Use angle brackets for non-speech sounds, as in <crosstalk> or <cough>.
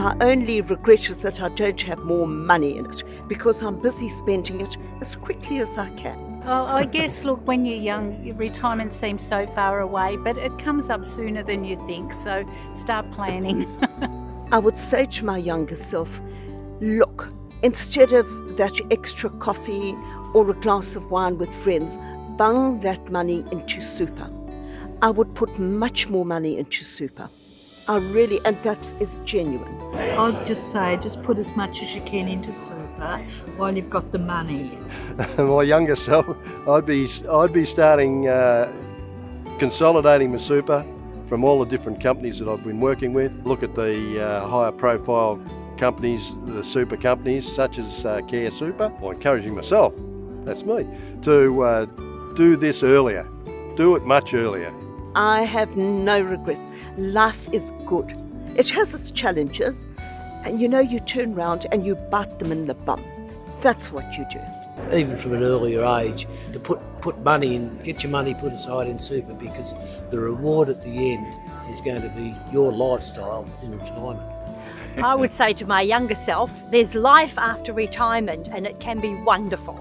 My only regret is that I don't have more money in it because I'm busy spending it as quickly as I can. Oh, I guess, look, when you're young, retirement seems so far away, but it comes up sooner than you think, so start planning. <laughs> I would say to my younger self, look, instead of that extra coffee or a glass of wine with friends, bung that money into super. I would put much more money into super. I really, and that is genuine. I'd just say, just put as much as you can into super while you've got the money. <laughs> my younger self, I'd be, I'd be starting uh, consolidating my super from all the different companies that I've been working with. Look at the uh, higher profile companies, the super companies such as uh, CareSuper, or encouraging myself, that's me, to uh, do this earlier, do it much earlier. I have no regrets. Life is good. It has its challenges, and you know, you turn round and you bite them in the bum. That's what you do. Even from an earlier age, to put, put money in, get your money put aside in super because the reward at the end is going to be your lifestyle in retirement. I would say to my younger self, there's life after retirement and it can be wonderful.